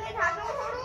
那他都。